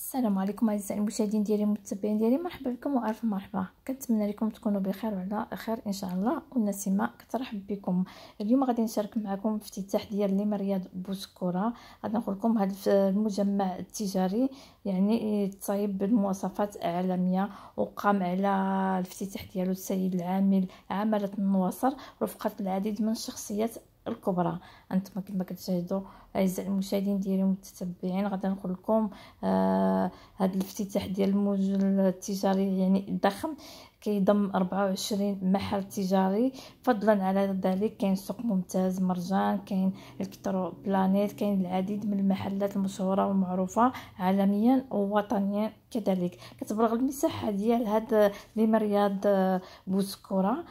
السلام عليكم أعزائي المشاهدين ديالي المتابعين ديالي مرحبا بكم وألف مرحبا. كنتمنى لكم تكونوا بخير وعلى خير إن شاء الله ونسيمه كترحب بكم. اليوم غادي نشارك معكم افتتاح ديال لي مرياض بوسكوره غادي نقول لكم هذا المجمع التجاري يعني تصايب بالمواصفات عالميه وقام على الافتتاح ديالو السيد العامل عملة النواصر رفقة العديد من الشخصيات الكبرى. أنتم كما كتشاهدوا اعزائي المشاهدين ديالي المتتبعين غادي نقول لكم آه هذا الافتتاح ديال المول التجاري يعني الضخم كيضم 24 محل تجاري. فضلا على ذلك كاين سوق ممتاز مرجان كاين Electroplanet كاين العديد من المحلات المشهورة والمعروفة عالميا ووطنيا كذلك. كتبلغ المساحة ديال هاد Les Myriades آه، بوسكوره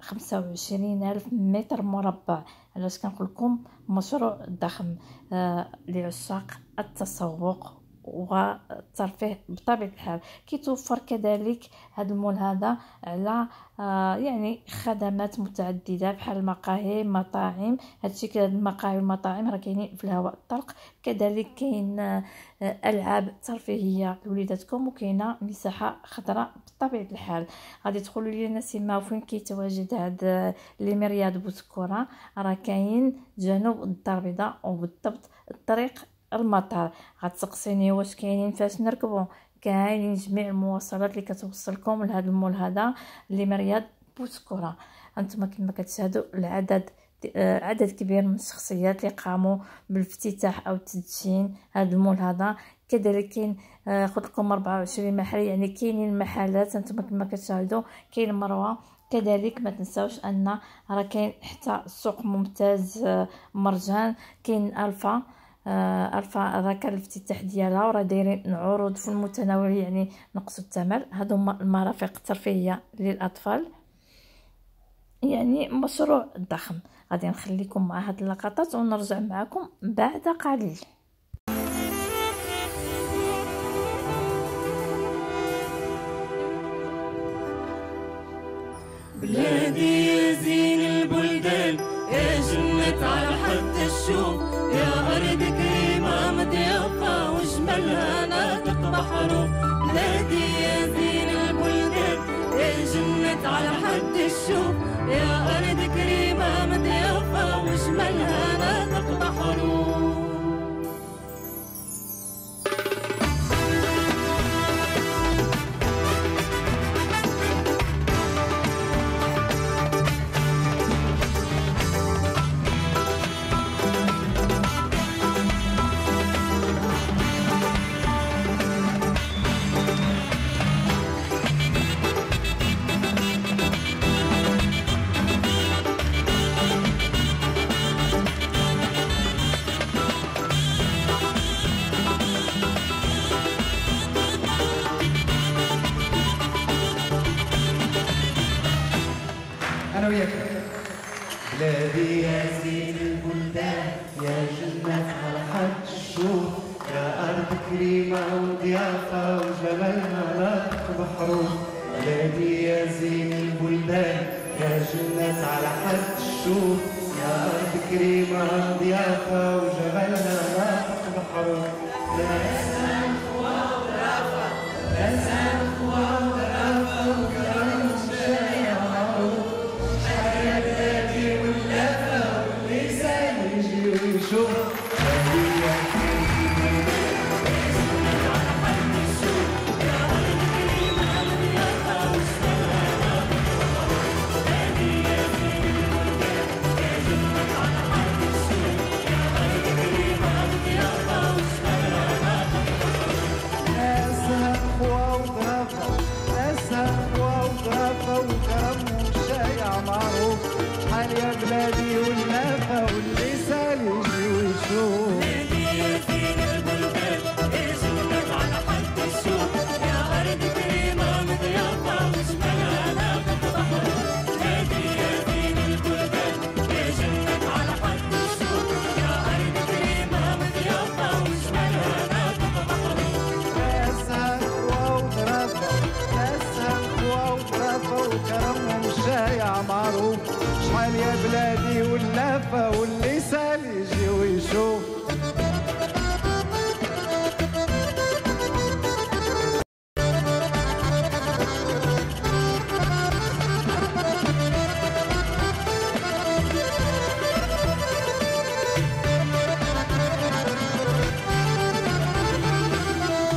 خمسة وعشرين ألف متر مربع. علاش كنقول لكم مشروع ضخم آه لعشاق التسوق والترفيه بطبيعة الحال. كيتوفر كذلك هذا المول هذا على آه يعني خدمات متعددة بحال المقاهي مطاعم هادشي كذا المقاهي والمطاعم راه كاينين في الهواء الطلق. كذلك كاين آه ألعاب ترفيهية لوليداتكم وكاينة مساحة خضراء بطبيعة الحال. غادي تقولوا لي نسيمه فين كيتواجد هاد لي مرياض بوسكوره راه كاين جنوب الدار البيضاء وبالضبط الطريق المطار. غتسقسيني واش كاينين فاش نركبو؟ كاينين جميع المواصلات اللي كتوصلكم لهذا المول هذا اللي مرياض بوسكوره أنتم كما كتشاهدوا العدد آه، عدد كبير من الشخصيات اللي قاموا بالافتتاح أو تدشين هذا المول هذا. كذلك كاين قلت لكم 24 محل يعني كاينين محلات. أنتم كما كتشاهدوا كاين مروة. كذلك ما تنساوش أن راه كاين حتى سوق ممتاز آه، مرجان. كاين ألفا. آه، الفا راه الافتتاح ديالها وراه دايرين عروض في المتناول يعني نقص الثمن. هادو هما المرافق الترفيهية للأطفال. يعني مشروع ضخم. غادي نخليكم مع هاد اللقطات ونرجع معكم بعد قليل. بلادي يا زين البلدان يا جنة على حد الشوق بحروف بلادي يا زين البلدان يا جنة على حد الشوق يا أرض كريمة مضيافة وجمالها ناطق بحروف بلادي يا زين البلدان يا جنة على حد الشوق يا أرض كريمة وضيافة وجمالها ناطق بحروف بلادي يا زين البلدان يا جنة على حد الشوق يا أرض كريمة وضيافة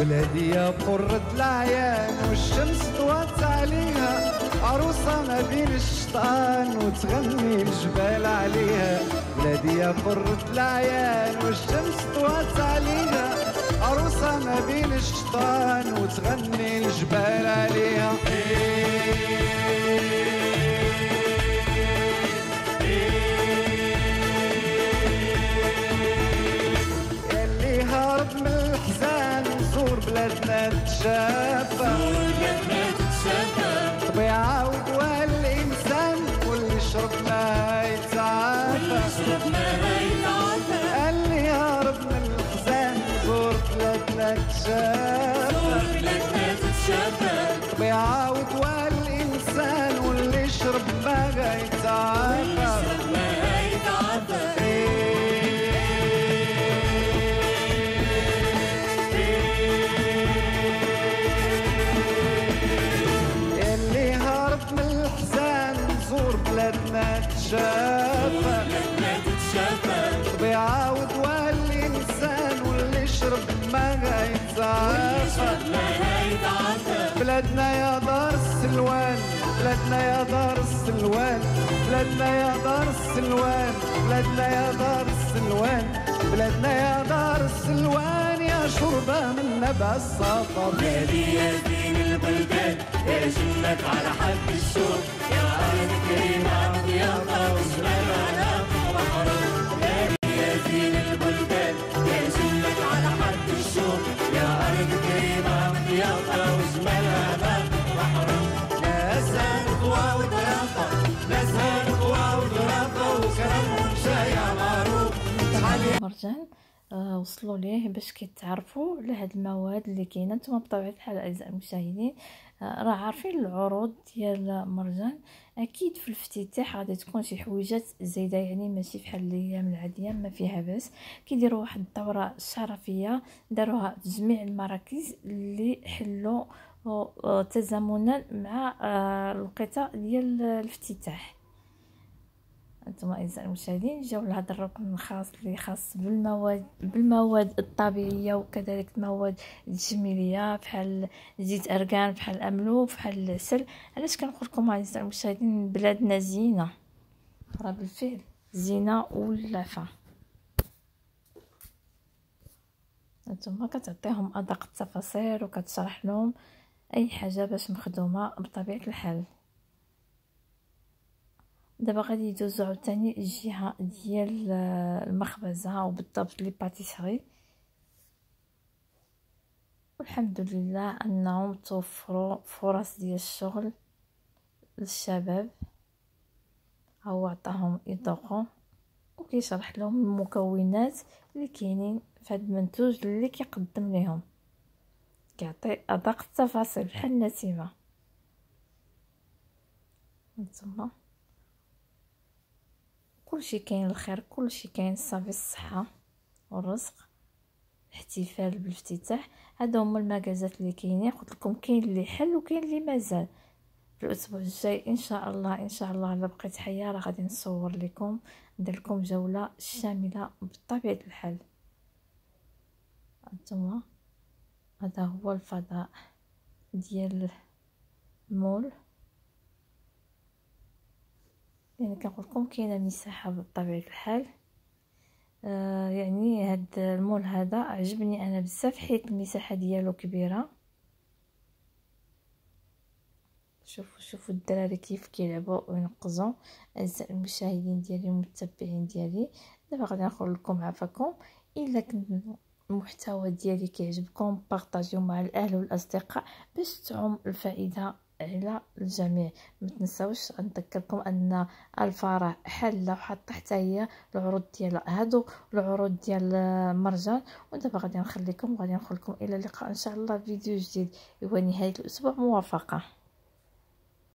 بلادي قرة العيان والشمس طوات عليها عروسة ما بين الشيطان وتغني الجبال عليها. بلادي قرة العيان والشمس طوات عليها عروسة ما بين الشيطان وتغني الجبال عليها. بلادنا يا دار السلوان بلادنا يا دار السلوان بلادنا يا دار السلوان بلادنا يا دار السلوان بلادنا يا دار السلوان يا شربة من نبع الصفا بلادي يا زين البلدان يا جنة على حد الشوق يا أرض كريمة مضيافة وجمال شحال مرجان آه وصلوا ليه باش كيتعرفوا على هاد المواد اللي كاينة. نتوما بطبيعة الحال أعزائي المشاهدين آه راه عارفين العروض ديال مرجان. أكيد في الافتتاح غادي تكون شي حويجات زايدة يعني ماشي بحال الأيام العادية ما فيها باس. كيديروا واحد الدورة شرفية داروها في جميع المراكز اللي حلوا آه، تزامنا مع الوقيته ديال الافتتاح. أنتم اعزائي المشاهدين جاو لهذا الركن الخاص اللي خاص بالمواد بالمواد الطبيعية وكذلك المواد التجميليه بحال زيت ارغان بحال الاملو بحال العسل علاش كنقول لكم اعزائي المشاهدين بلادنا زينة؟ راه بالفعل زينة ولافة. أنتم كتعطيهم أدق التفاصيل وكتشرح لهم أي حاجة باش مخدومه بطبيعة الحال. دابا غادي يدوزو عاوتاني الجهة ديال آه، المخبزة وبالضبط لي باتيسري والحمد لله أنهم توفروا فرص ديال الشغل للشباب. هو عطاهم يذوقوا وكيشرح لهم المكونات اللي كاينين في هذا المنتوج اللي كيقدم لهم كيعطي أدق التفاصيل بحال النسيمه نتوما كلشي كاين الخير كلشي كاين صافي الصحة والرزق الاحتفال بالافتتاح. هذا هما المجازات اللي كاينين. قلت لكم كاين اللي حل وكاين اللي مازال. في الأسبوع الجاي إن شاء الله إن شاء الله إلا بقيت حية راه غادي نصور لكم ندير لكم جولة شاملة بطبيعة الحال. انتما هذا هو الفضاء ديال المول. يعني كنقول لكم كاينة مساحة بطبيعه الحال. آه يعني هاد المول هذا عجبني أنا بزاف حيت المساحة ديالو كبيرة. شوفوا شوفوا الدراري كيف كيلعبوا وينقزوا اعزائي المشاهدين ديالي والمتبعين ديالي. دابا غادي نقول لكم عافاكم إلا كنت المحتوى ديالي كيعجبكم بارطاجيو مع الأهل والأصدقاء باش تعم الفائدة على الجميع. ما تنساوش نذكركم أن الفرح حلة وحاطه حتى هي العروض ديال هادو العروض ديال مرجان. ودابا غادي نخليكم غادي نقول لكم إلى اللقاء إن شاء الله فيديو جديد. ونهايه الأسبوع موافقة.